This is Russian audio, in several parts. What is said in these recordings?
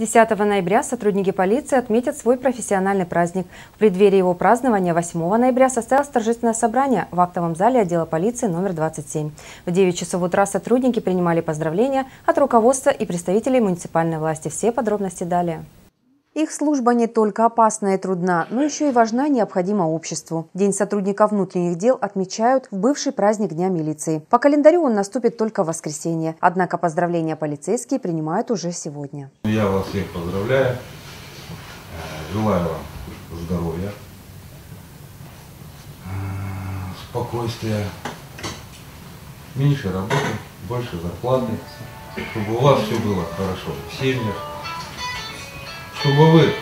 10 ноября сотрудники полиции отметят свой профессиональный праздник. В преддверии его празднования 8 ноября состоялось торжественное собрание в актовом зале отдела полиции номер 27. В 9 часов утра сотрудники принимали поздравления от руководства и представителей муниципальной власти. Все подробности далее. Их служба не только опасна и трудна, но еще и важна и необходима обществу. День сотрудников внутренних дел отмечают в бывший праздник Дня милиции. По календарю он наступит только в воскресенье. Однако поздравления полицейские принимают уже сегодня. Я вас всех поздравляю. Желаю вам здоровья, спокойствия, меньше работы, больше зарплаты, чтобы у вас все было хорошо в семьях чтобы вы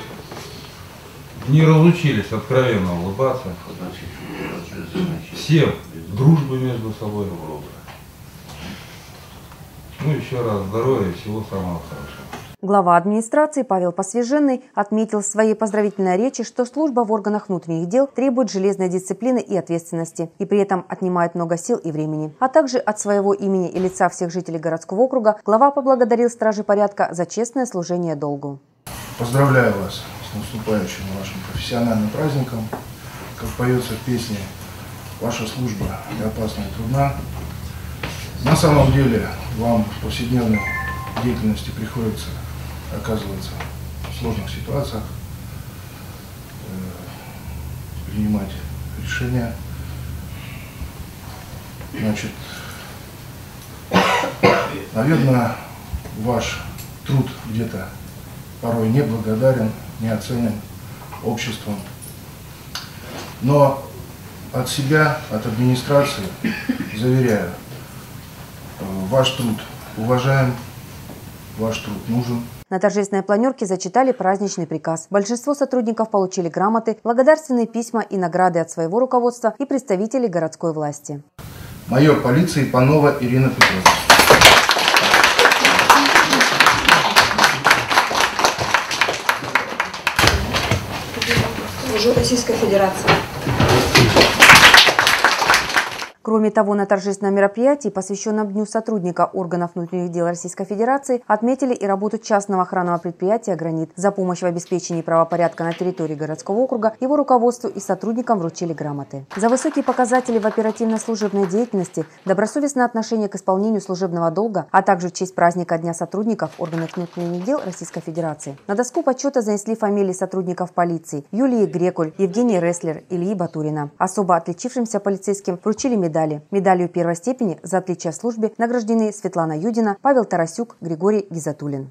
не разучились откровенно улыбаться, всем дружбы между собой. Ну, еще раз здоровья и всего самого хорошего. Глава администрации Павел Посвяженный отметил в своей поздравительной речи, что служба в органах внутренних дел требует железной дисциплины и ответственности, и при этом отнимает много сил и времени. А также от своего имени и лица всех жителей городского округа глава поблагодарил стражи порядка за честное служение долгу. Поздравляю вас с наступающим вашим профессиональным праздником. Как поется в песне, ваша служба не опасна и трудна. На самом деле вам в повседневной деятельности приходится оказываться в сложных ситуациях, э, принимать решения. Значит, наверное, ваш труд где-то порой не благодарен, не оценен обществом. Но от себя, от администрации заверяю, э, ваш труд уважаем, ваш труд нужен. На торжественной планерке зачитали праздничный приказ. Большинство сотрудников получили грамоты, благодарственные письма и награды от своего руководства и представителей городской власти. Майор полиции Панова Ирина Петровна. Служу Российской Федерации. Кроме того, на торжественном мероприятии, посвященном Дню сотрудника органов внутренних дел Российской Федерации, отметили и работу частного охранного предприятия «Гранит». За помощь в обеспечении правопорядка на территории городского округа его руководству и сотрудникам вручили грамоты. За высокие показатели в оперативно-служебной деятельности, добросовестное отношение к исполнению служебного долга, а также в честь праздника Дня сотрудников органов внутренних дел Российской Федерации. На доску почета занесли фамилии сотрудников полиции Юлии Грекуль, Евгений Рестлер, Ильи Батурина. Особо отличившимся полицейским вручили медаль медали. Медалью первой степени за отличие в службе награждены Светлана Юдина, Павел Тарасюк, Григорий Гизатулин.